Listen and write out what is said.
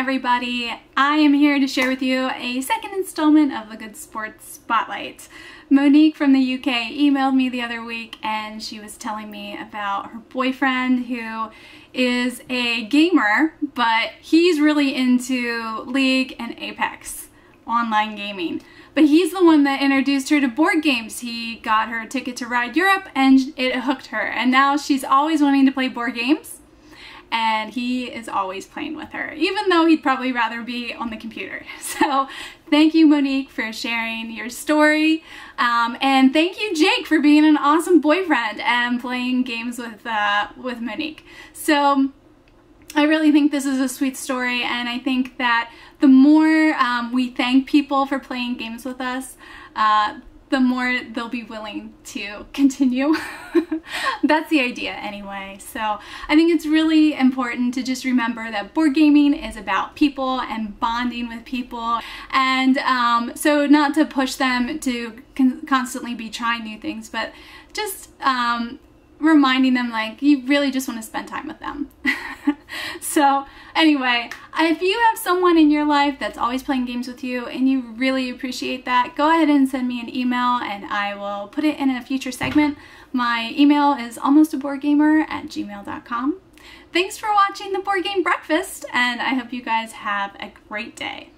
everybody. I am here to share with you a second installment of the Good Sports Spotlight. Monique from the UK emailed me the other week and she was telling me about her boyfriend who is a gamer, but he's really into League and Apex online gaming. But he's the one that introduced her to board games. He got her a ticket to Ride Europe and it hooked her. And now she's always wanting to play board games and he is always playing with her, even though he'd probably rather be on the computer. So thank you, Monique, for sharing your story. Um, and thank you, Jake, for being an awesome boyfriend and playing games with, uh, with Monique. So I really think this is a sweet story, and I think that the more um, we thank people for playing games with us, uh, the more they'll be willing to continue. That's the idea anyway. So I think it's really important to just remember that board gaming is about people and bonding with people. And um, so not to push them to con constantly be trying new things, but just um, reminding them like you really just want to spend time with them. so anyway, if you have someone in your life that's always playing games with you and you really appreciate that, go ahead and send me an email and I will put it in a future segment. My email is almostaboardgamer at gmail.com. Thanks for watching the Board Game Breakfast and I hope you guys have a great day.